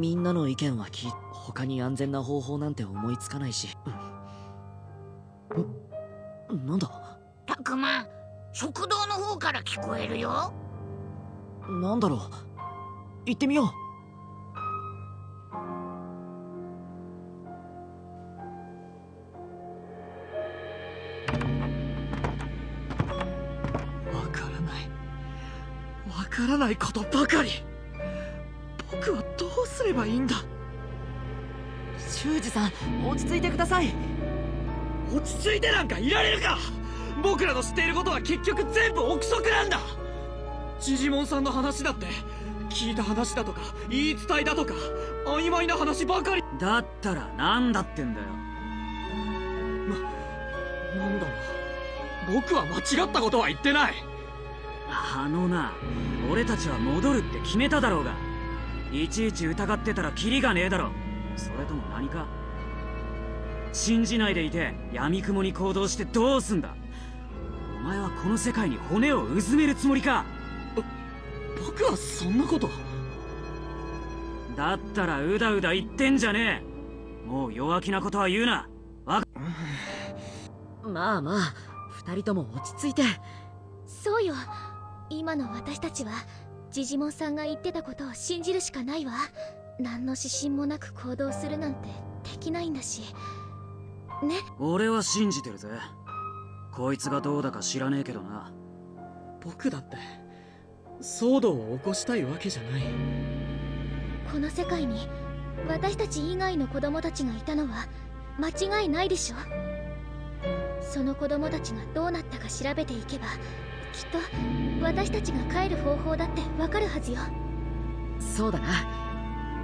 みんなの意見は聞い他に安全な方法なんて思いつかないし、うん、なんだ？たくま食堂の方から聞こえるよ。なんだろう。行ってみよう。わからない。わからないことばかりればいいんだ。修二さん落ち着いてください。落ち着いてなんかいられるか。僕らの知っていることは結局全部憶測なんだ。ジジモンさんの話だって聞いた話だとか言い伝えだとか曖昧な話ばかり。だったら何だってんだよ。な、なんだろう。僕は間違ったことは言ってない。あのな俺たちは戻るって決めただろうがいちいち疑ってたらキリがねえだろ。それとも何か？信じないでいて闇雲に行動してどうすんだ？お前はこの世界に骨をうずめるつもりか？僕はそんなこと。だったらうだうだ言ってんじゃねえ。もう弱気なことは言うな。わまあまあ二人とも落ち着いて。そうよ。今の私たちはジジモンさんが言ってたことを信じるしかないわ。何の指針もなく行動するなんてできないんだし。ね？俺は信じてるぜ。こいつがどうだか知らねえけどな。僕だって騒動を起こしたいわけじゃない。この世界に私たち以外の子供たちがいたのは間違いないでしょ。その子供たちがどうなったか調べていけばきっと私たちが帰る方法だってわかるはずよ。そうだな。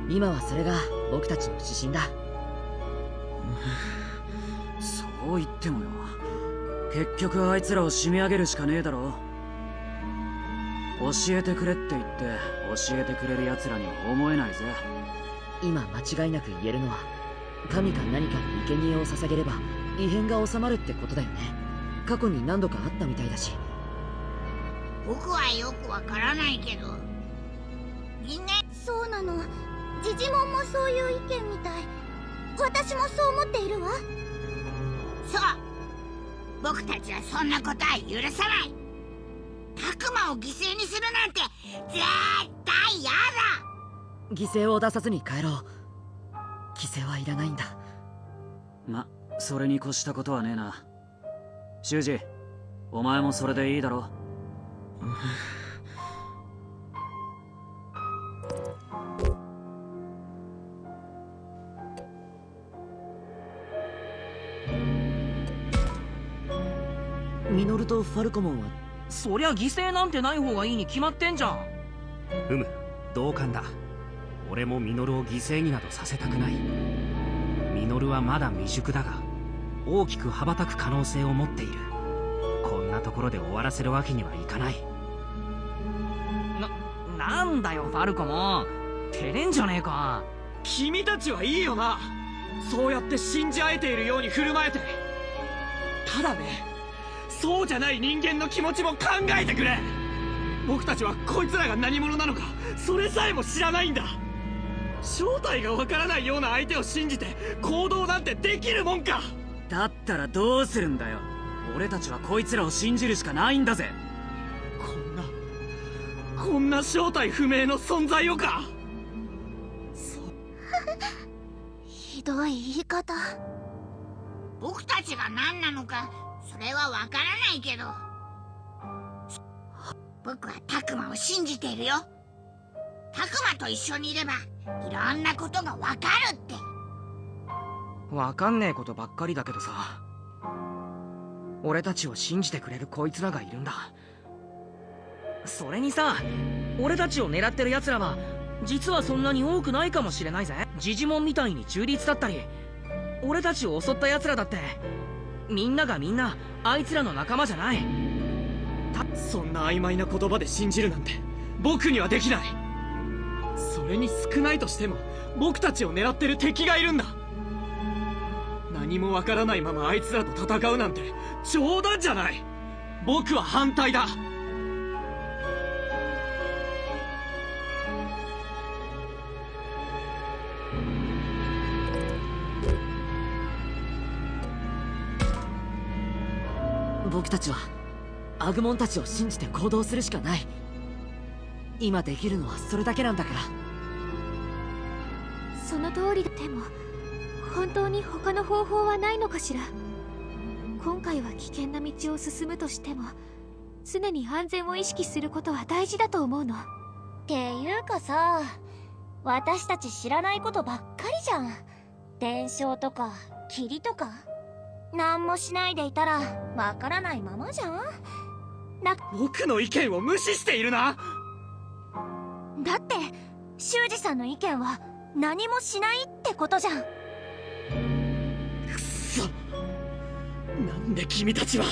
今はそれが僕たちの指針だ。そう言ってもよ。結局あいつらを締め上げるしかねえだろ教えてくれって言って教えてくれる奴らには思えないぜ。今間違いなく言えるのは神か何かに生贄を捧げれば異変が収まるってことだよね。過去に何度かあったみたいだし僕はよくわからないけど。人間。そうなの。ジジモンもそういう意見みたい。私もそう思っているわ。そう。僕たちはそんなことは許さない。タクマを犠牲にするなんて絶対嫌だ。犠牲を出さずに帰ろう。犠牲はいらないんだ。まそれに越したことはねえな。修二お前もそれでいいだろミノルとファルコモンはそりゃ犠牲なんてない方がいいに決まってんじゃん。うむ同感だ。俺もミノルを犠牲になどさせたくない。ミノルはまだ未熟だが大きく羽ばたく可能性を持っている。ところで終わらせるわけにはいかない。ななんだよファルコも。照れんじゃねえか。君たちはいいよな。そうやって信じ合えているように振る舞えて。ただねそうじゃない人間の気持ちも考えてくれ。僕たちはこいつらが何者なのかそれさえも知らないんだ。正体がわからないような相手を信じて行動なんてできるもんか。だったらどうするんだよ俺たちはこいつらを信じるしかないんだぜ。こんなこんな正体不明の存在をか。ひどい言い方。僕たちが何なのかそれはわからないけど。僕はタクマを信じているよ。タクマと一緒にいればいろんなことがわかるって。わかんねえことばっかりだけどさ俺たちを信じてくれるこいつらがいるんだ。それにさ俺たちを狙ってる奴らは実はそんなに多くないかもしれないぜ。ジジモンみたいに中立だったり俺たちを襲った奴らだってみんながみんなあいつらの仲間じゃない。そんな曖昧な言葉で信じるなんて僕にはできない。それに少ないとしても僕たちを狙ってる敵がいるんだ。何もわからないままあいつらと戦うなんて冗談じゃない。僕は反対だ。僕たちはアグモンたちを信じて行動するしかない。今できるのはそれだけなんだから。その通りでも本当に他の方法はないのかしら？今回は危険な道を進むとしても常に安全を意識することは大事だと思うの。っていうかさ私たち知らないことばっかりじゃん。伝承とか霧とか何もしないでいたらわからないままじゃん。だ僕の意見を無視しているな！だって修二さんの意見は何もしないってことじゃんなんで君たちは。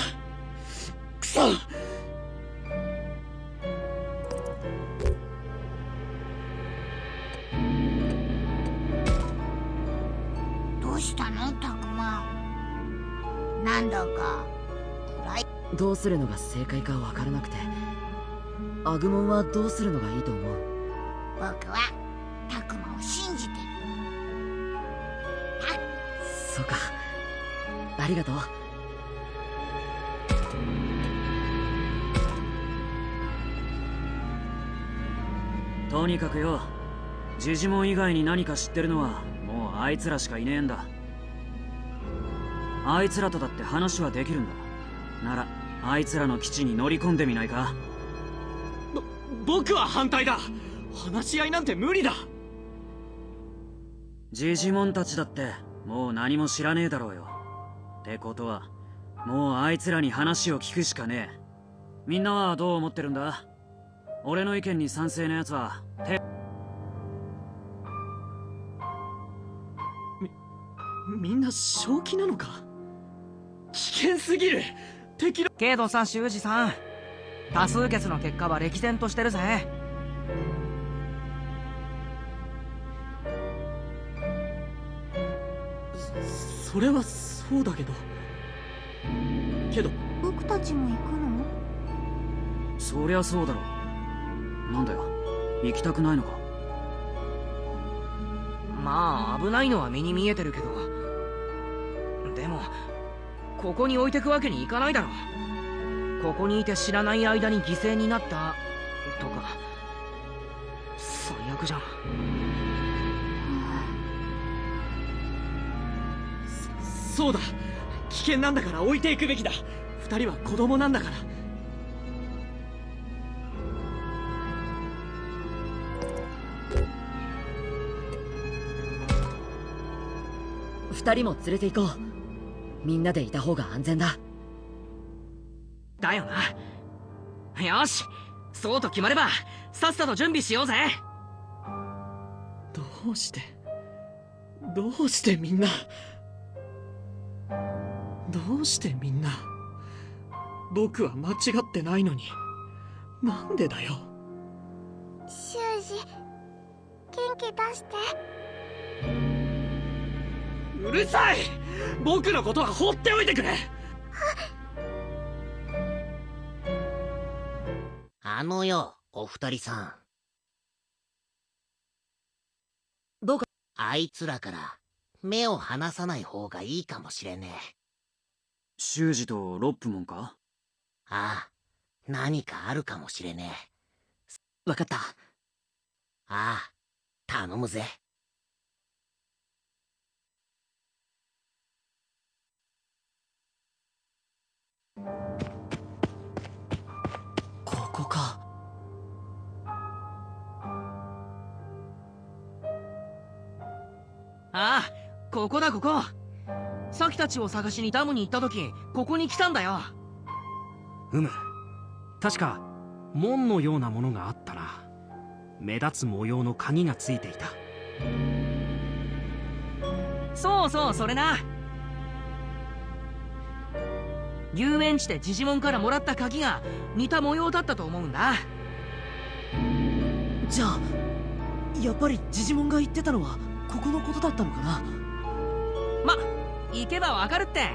くそどうしたのタクマなんだか。暗い。どうするのが正解かわからなくて。アグモンはどうするのがいいと思う？僕はタクマを信じてる。そうか。ありがとうとにかくよジジモン以外に何か知ってるのはもうあいつらしかいねえんだ。あいつらとだって話はできるんだ。ならあいつらの基地に乗り込んでみないか。ぼ僕は反対だ。話し合いなんて無理だ。ジジモンたちだってもう何も知らねえだろうよ。ってことはもうあいつらに話を聞くしかねえ。みんなはどう思ってるんだ？俺の意見に賛成な奴は手みんな正気なのか？危険すぎる！敵のけどさ修二さん多数決の結果は歴然としてるぜ。それはそうだけど。けど僕たちも行くの？そりゃそうだろなんだよ。行きたくないのか？まあ危ないのは目に見えてるけど。でもここに置いてくわけにいかないだろ。ここにいて知らない間に犠牲になったとか。最悪じゃん。そうだ。危険なんだから置いていくべきだ。二人は子供なんだから二人も連れて行こう。みんなでいた方が安全だ。だよな。よし。そうと決まればさっさと準備しようぜ。どうしてどうしてみんなどうしてみんな僕は間違ってないのになんでだよ。修二元気出してうるさい僕のことは放っておいてくれあのよ、お二人さん。どうかあいつらから目を離さない方がいいかもしれねえ。修二とロップモンか？ああ、何かあるかもしれねえ。わかったああ、頼むぜ。ここか。ああここだここ。サキたちを探しにダムに行った時ここに来たんだよ。うむ。確か門のようなものがあったな。目立つ模様の鍵がついていた。そうそうそれな遊園地でジジモンからもらった鍵が似た模様だったと思うんだ。じゃあやっぱりジジモンが言ってたのはここのことだったのかな？ま行けばわかるって。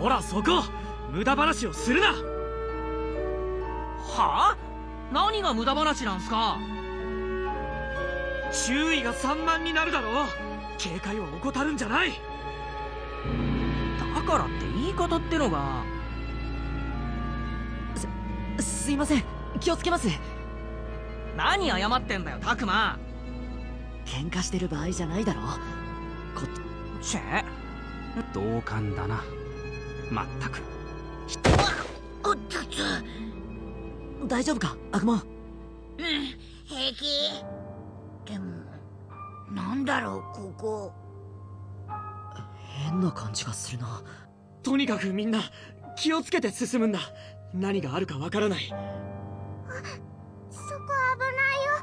こらそこ無駄話をするな。はあ？何が無駄話なんすか？注意が散漫になるだろう。警戒を怠るんじゃない。だからって言い方ってのが。すすいません。気をつけます。何謝ってんだよタクマ喧嘩してる場合じゃないだろ。こっち。え同感だな。まったくおっとっつ大丈夫か？悪魔。うん平気。でもなんだろうここ。変な感じがするな。とにかくみんな気をつけて進むんだ。何があるかわからない。そこ危ないよ。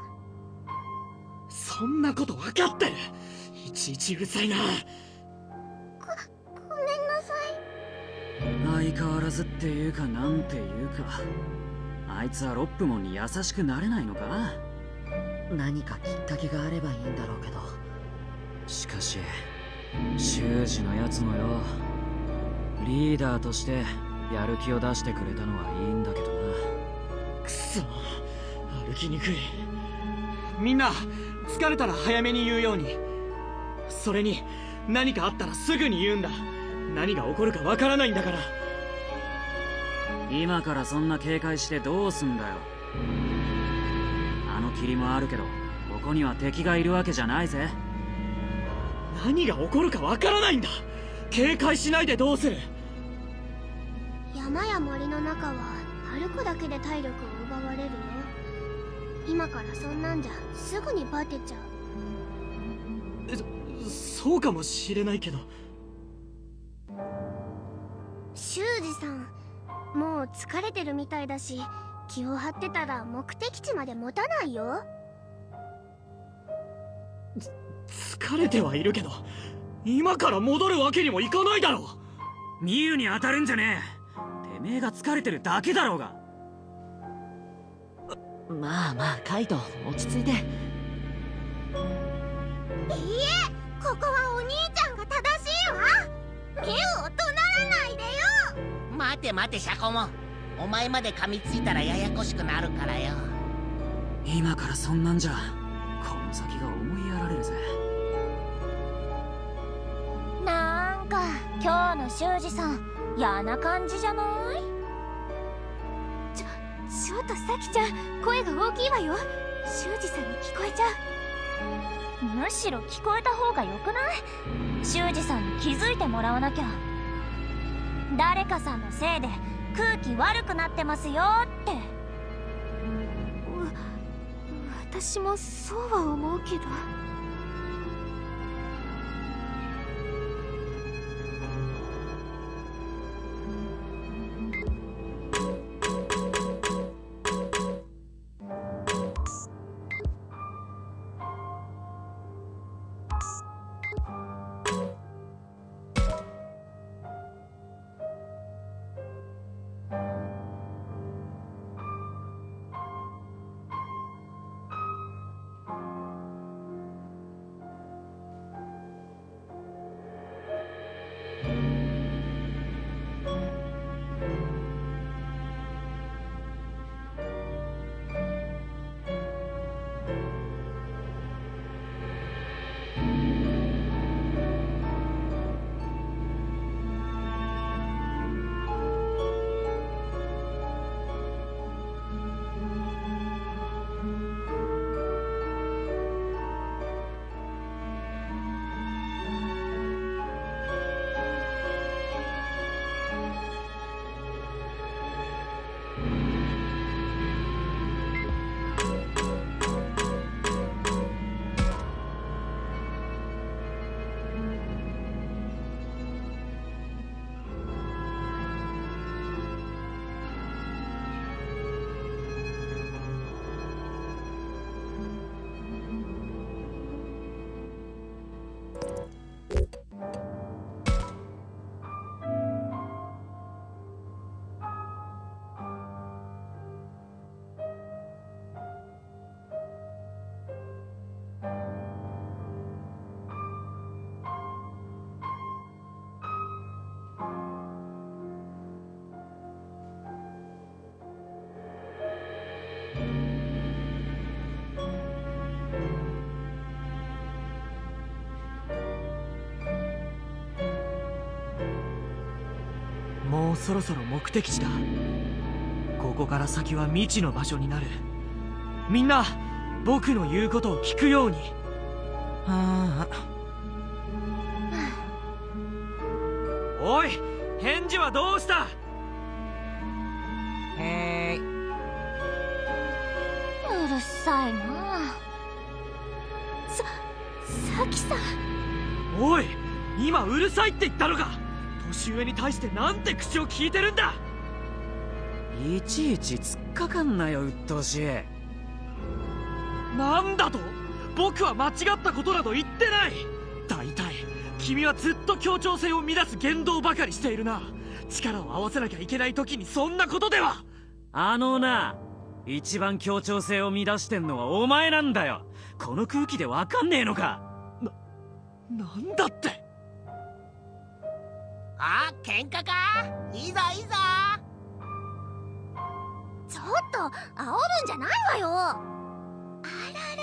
そんなこと分かってる。いちいちうるさいな。ごごめんなさい。相変わらずっていうかなんていうか。あいつはロップモンに優しくなれないのか。何かきっかけがあればいいんだろうけど。しかし修二のやつもよ。リーダーとしてやる気を出してくれたのはいいんだけどな。くそ。歩きにくい。みんな疲れたら早めに言うように。それに何かあったらすぐに言うんだ。何が起こるかわからないんだから。今からそんな警戒してどうすんだよ。あの霧もあるけどここには敵がいるわけじゃないぜ何が起こるかわからないんだ。警戒しないでどうする。山や森の中は歩くだけで体力を奪われるよ。今からそんなんじゃすぐにバテちゃう。そうかもしれないけど。修二さんもう疲れてるみたいだし気を張ってたら目的地まで持たないよ疲れてはいるけど今から戻るわけにもいかないだろミユに当たるんじゃねえ。てめえが疲れてるだけだろうが。まあまあカイト落ち着いて。いいえここはお兄ちゃんが正しいわ。目を怒鳴らないでよ。待て待てシャコモン。お前まで噛みついたらややこしくなるからよ。今からそんなんじゃ。この先が思いやられるぜ。なんか今日の修二さん嫌な感じじゃない？ちょちょっとさきちゃん声が大きいわよ。修二さんに聞こえちゃう。むしろ聞こえた方がよくない？修二さんに気づいてもらわなきゃ。誰かさんのせいで空気悪くなってますよって。私もそうは思うけど。そろそろ目的地だ。こここから先は未知の場所になる。みんな僕の言うことを聞くように。あおい返事はどうした？へーうるさいな。ささきさん。おい今うるさいって言ったのか？年上に対してなんて口を聞いてるんだ！いちいち突っかかんなよ鬱陶しい。なんだと？僕は間違ったことなど言ってない！大体君はずっと協調性を乱す言動ばかりしているな。力を合わせなきゃいけない時にそんなことでは！あのな一番協調性を乱してんのはお前なんだよ。この空気でわかんねえのか？なんだって？あ喧嘩か？いいぞいいぞ。ちょっと煽るんじゃないわよ。あらら。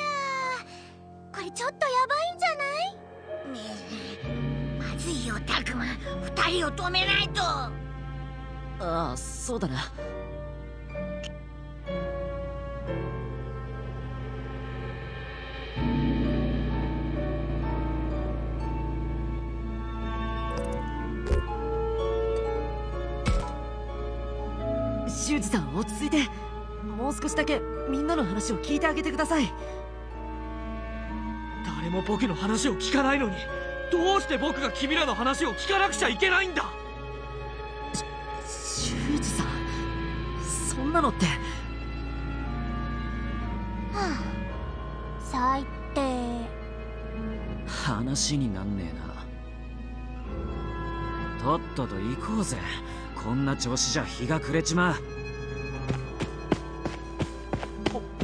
これちょっとやばいんじゃない？ねえ。まずいよタクマ二人を止めないと。ああそうだなさん落ち着いて。もう少しだけみんなの話を聞いてあげてください。誰も僕の話を聞かないのにどうして僕が君らの話を聞かなくちゃいけないんだ？修二さんそんなのって。はあ最低。話になんねえな。とっとと行こうぜ。こんな調子じゃ日が暮れちまう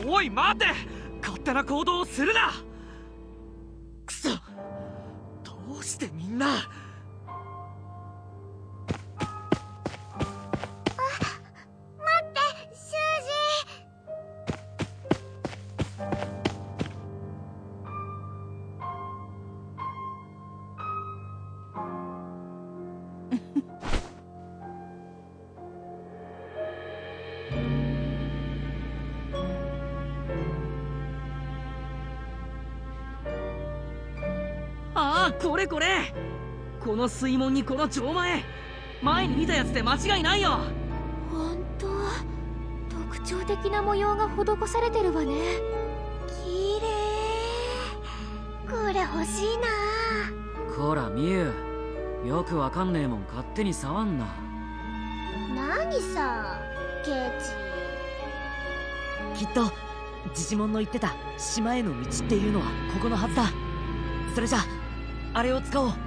おい待て。勝手な行動をするな。くそ。どうしてみんな。れこれ。この水門にこの錠前。前に見たやつで間違いないよ。本当？特徴的な模様が施されてるわね。綺麗。これ欲しいな。こらミユよくわかんねえもん勝手に触んな。何さケチ。きっとジジモンの言ってた島への道っていうのはここのはずだ。それじゃああれを使おう。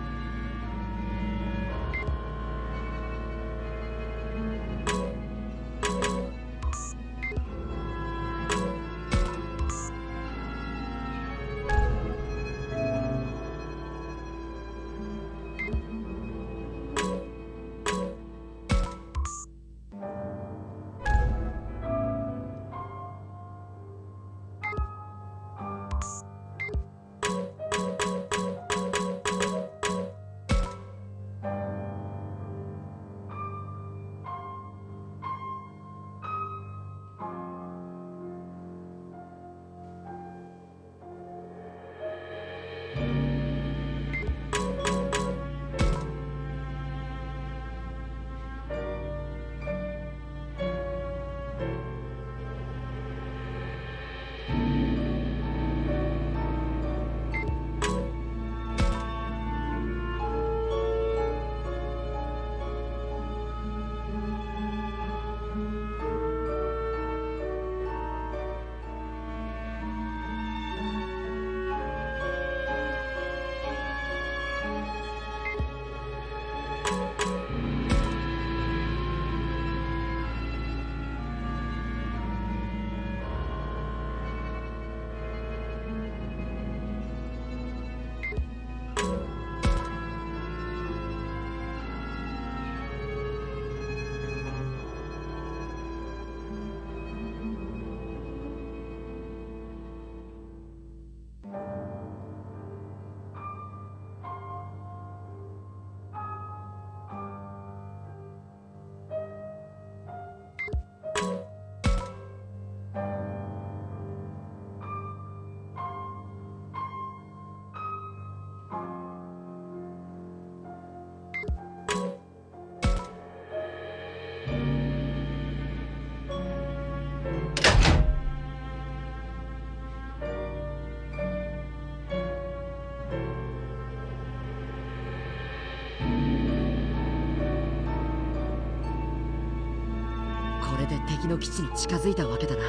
の基地に近づいたわけだな。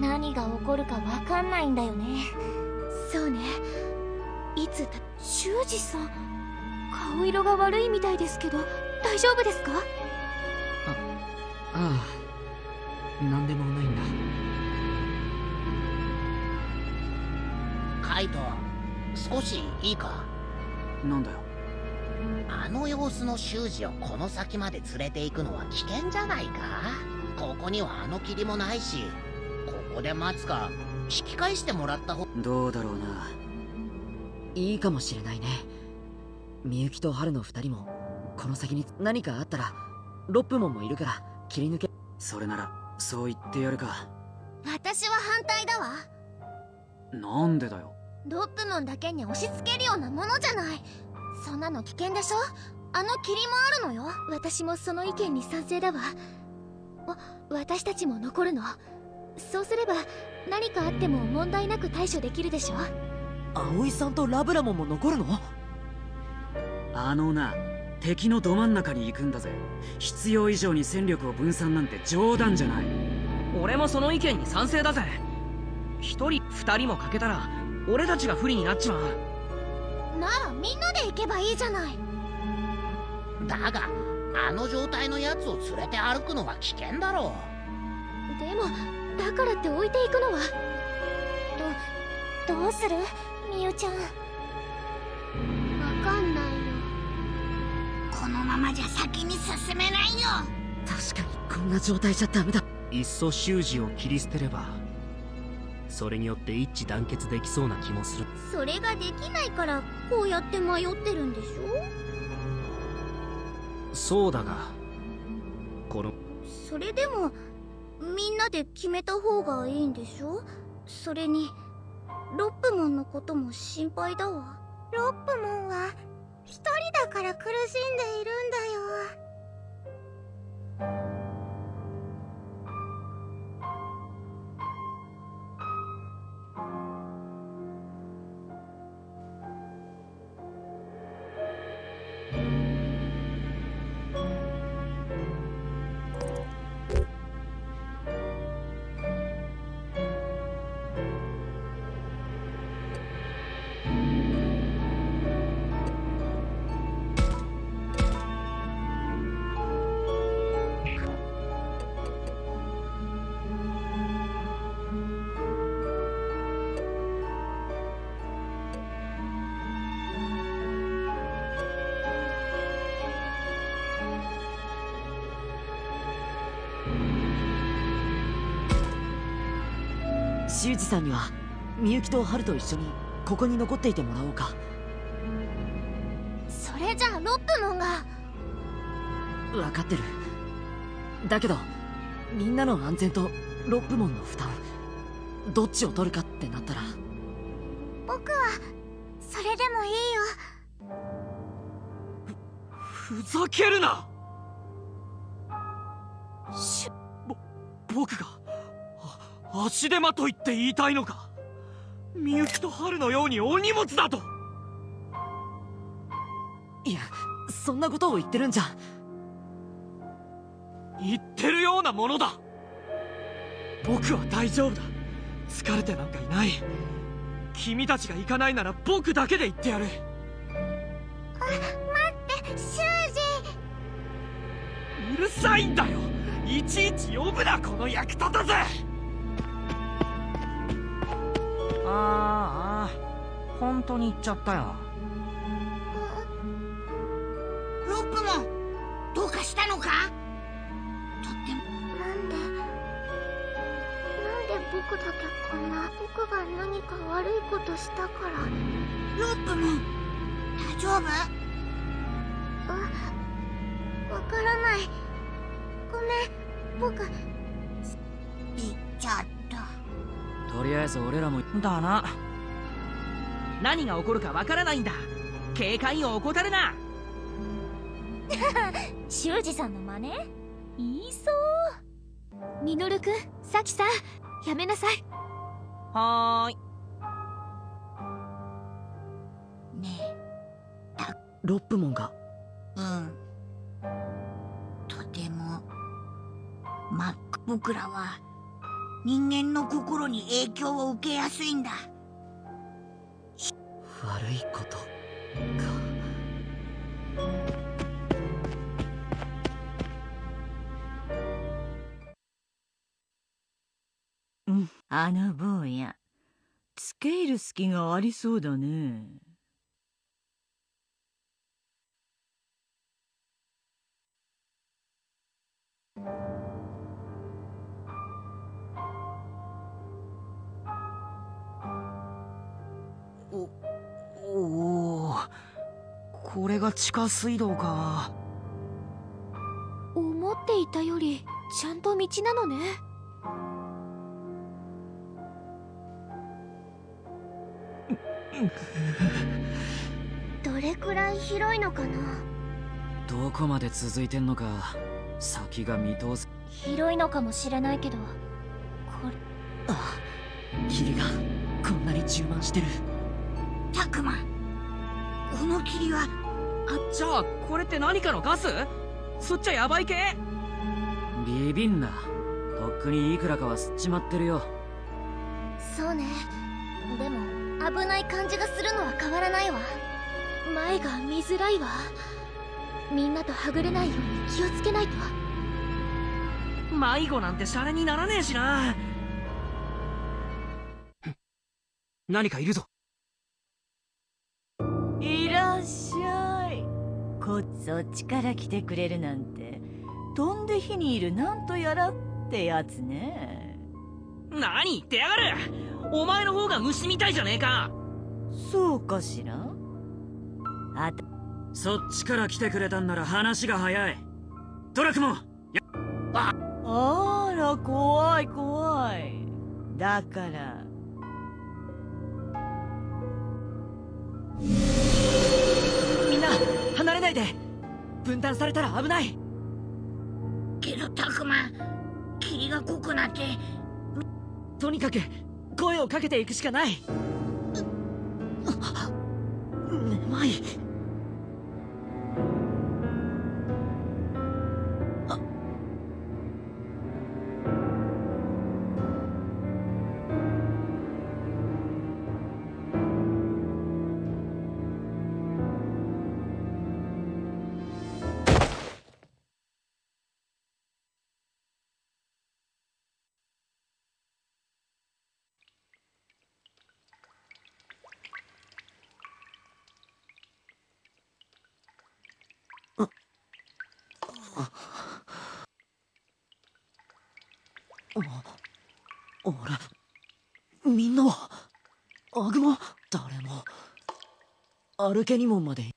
何が起こるかわかんないんだよね。そうね。いつだ修二さん。顔色が悪いみたいですけど大丈夫ですか？ああ何でもないんだ。カイト少しいいか？なんだよあの様子の修二をこの先まで連れて行くのは危険じゃないか？ここにはあの霧もないしここで待つか引き返してもらった方どうだろうな。いいかもしれないね。みゆきと春の二人もこの先に何かあったらロップモンもいるから切り抜け。それならそう言ってやるか。私は反対だわ。なんでだよ。ロップモンだけに押し付けるようなものじゃないそんなの危険でしょ？あの霧もあるのよ。私もその意見に賛成だわ。わ私たちも残るの。そうすれば何かあっても問題なく対処できるでしょ？葵さんとラブラモンも残るの？あのな敵のど真ん中に行くんだぜ。必要以上に戦力を分散なんて冗談じゃない。俺もその意見に賛成だぜ。一人二人も欠けたら俺たちが不利になっちまうならみんなで行けばいいじゃない。だがあの状態のやつを連れて歩くのは危険だろでもだからって置いていくのは。どどうする？みゆちゃん。わかんないよ。このままじゃ先に進めないよ。確かにこんな状態じゃダメだ。いっそ修二を切り捨てればそれによって一致団結できそうな気もする。それができないからこうやって迷ってるんでしょ？そうだがこのそれでもみんなで決めた方がいいんでしょ？それにロップモンのことも心配だわ。ロップモンは一人だから苦しんでいるんだよ修二さんにはみゆきと春と一緒にここに残っていてもらおうか。それじゃあロップモンが。分かってる。だけどみんなの安全とロップモンの負担どっちを取るかってなったら。僕はそれでもいいよ。ふざけるな！ぼ僕が。あ足手まといって言いたいのか？みゆきと春のようにお荷物だと。いやそんなことを言ってるんじゃ。言ってるようなものだ。僕は大丈夫だ。疲れてなんかいない。君たちが行かないなら僕だけで行ってやる。あ待って修二うるさいんだよ。いちいち呼ぶなこの役立たずああ本当に行っちゃったよ。ロップモンどうかしたのか？とっても。なんでなんで僕だけこんな僕が何か悪いことしたから？ロップモン大丈夫？あわからない。ごめん。僕。言っちゃったとりあえず俺らも。だな。何が起こるかわからないんだ。警戒を怠るな。修二さんの真似？言いそう。ミノルくんサキさんやめなさい。はーい。ねロップモンが。えうん。とても。ま僕らは人間の心に影響を受けやすいんだ。悪いことか。うんあの坊や。つけ入る隙がありそうだねおおおこれが地下水道か。思っていたよりちゃんと道なのね。どれくらい広いのかな？どこまで続いてんのか先が見通せ。広いのかもしれないけどこれ。あ霧がこんなに充満してるたくまこの霧は。あじゃあこれって何かのガス？そっちゃやばい系？ビビんな。とっくにいくらかは吸っちまってるよ。そうね。でも危ない感じがするのは変わらないわ。前が見づらいわ。みんなとはぐれないように気をつけないと。迷子なんてシャレにならねえしな。何かいるぞこそっちから来てくれるなんて飛んで火にいるなんとやらってやつね。何言ってやがる。お前の方が虫みたいじゃねえか。そうかしら？あたそっちから来てくれたんなら話が早い。ドラクモンああら怖い怖い。だから。みんな離れないで。分断されたら危ない。けどたくま霧が濃くなって。とにかく声をかけていくしかない。めまいあれみんなはアグマ誰も。アルケニモンまで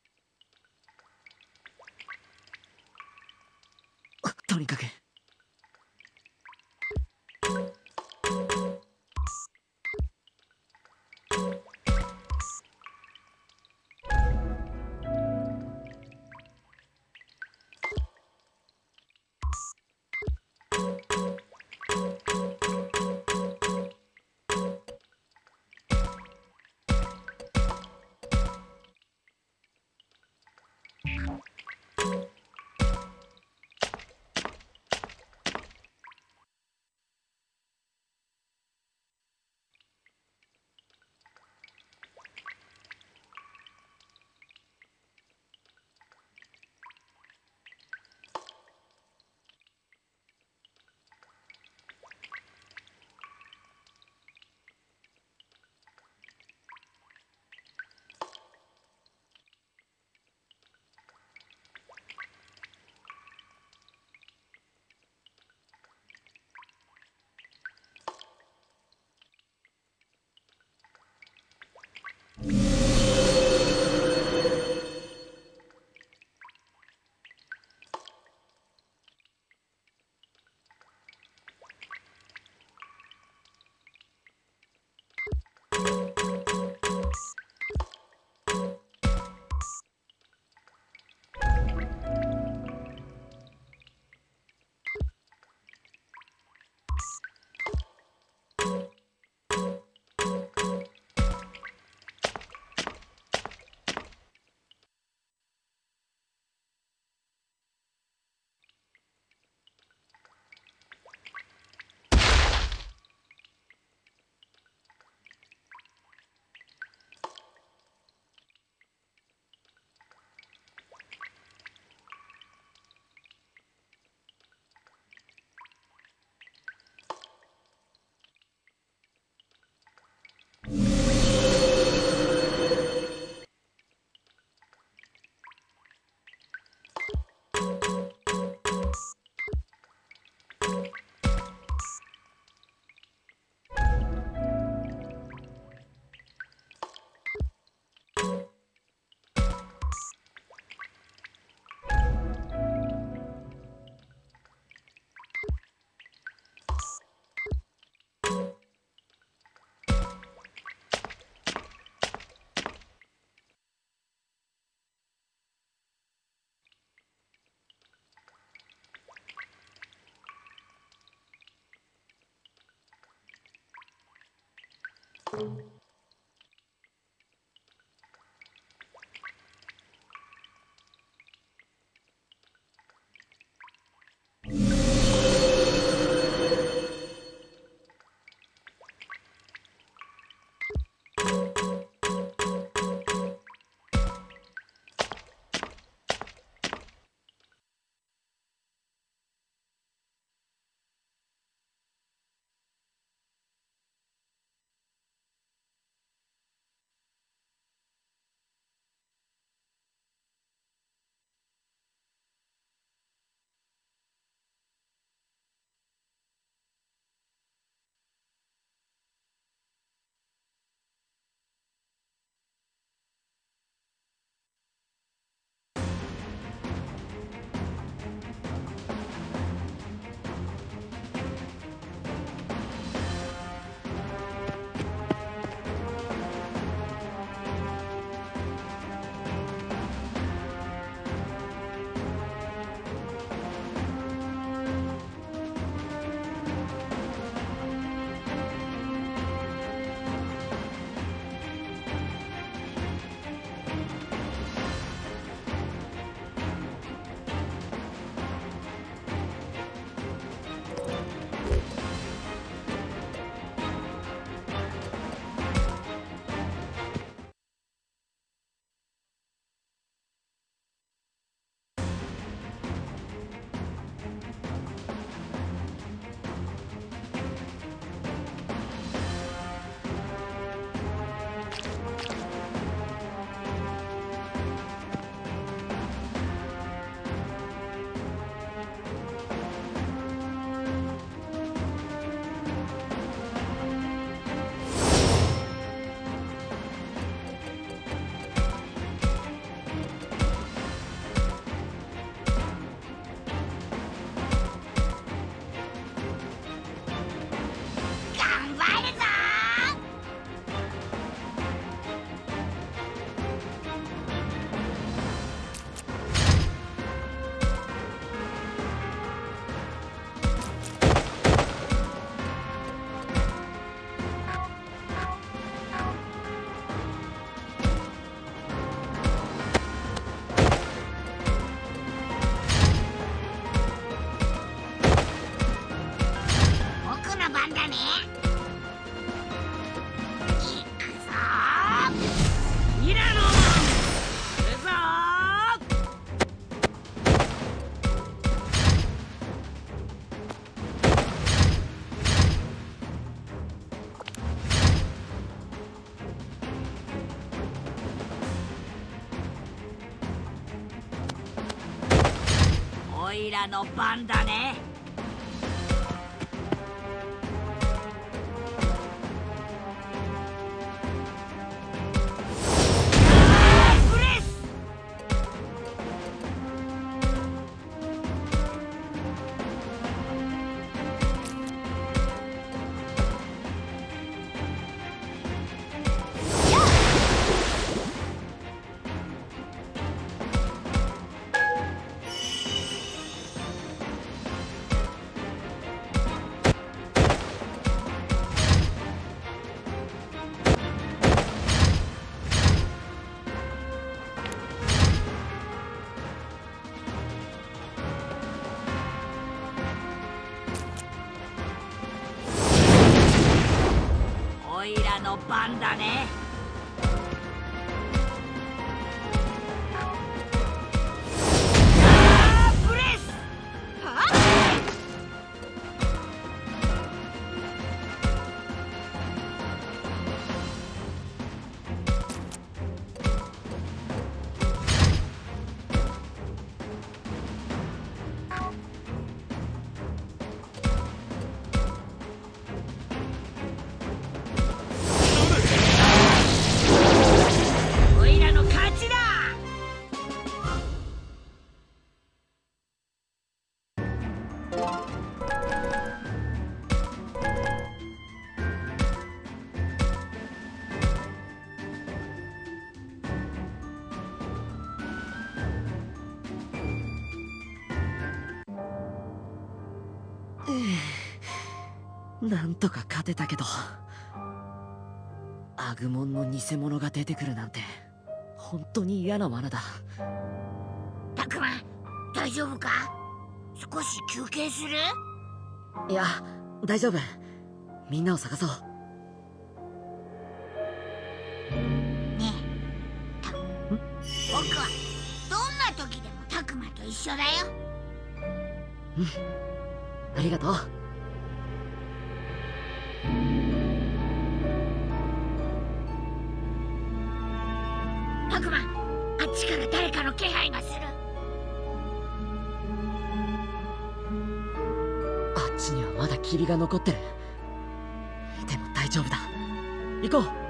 の番だね。なんとか勝てたけど。アグモンの偽物が出てくるなんて本当に嫌な罠だ。たくま大丈夫か？少し休憩する？いや大丈夫。みんなを探そう。ねえた僕はどんな時でもたくまと一緒だよ。ありがとうたくまあっちから誰かの気配がする。あっちにはまだ霧が残ってる。でも大丈夫だ。行こう。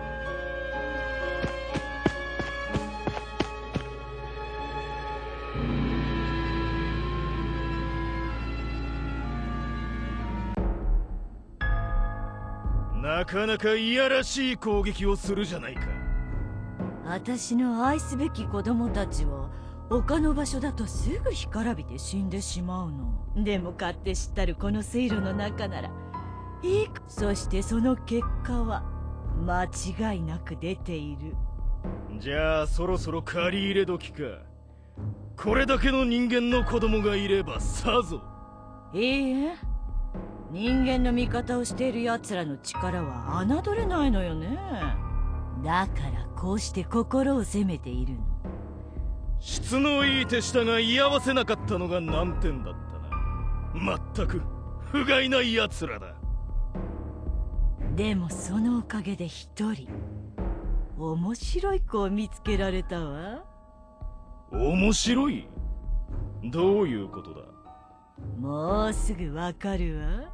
なかなかいやらしい攻撃をするじゃないか。私の愛すべき子供たちは他の場所だとすぐ干からびて死んでしまうの。でも勝手知ったるこの水路の中ならいい。そしてその結果は間違いなく出ている。じゃあそろそろ借り入れ時か。これだけの人間の子供がいればさぞ。いいえ？人間の味方をしている奴らの力は侮れないのよね。だからこうして心を責めているの。質のいい手下が居合わせなかったのが難点だったな。まったく不甲斐ない奴らだ。でもそのおかげで一人。面白い子を見つけられたわ。面白い？どういうことだ？もうすぐわかるわ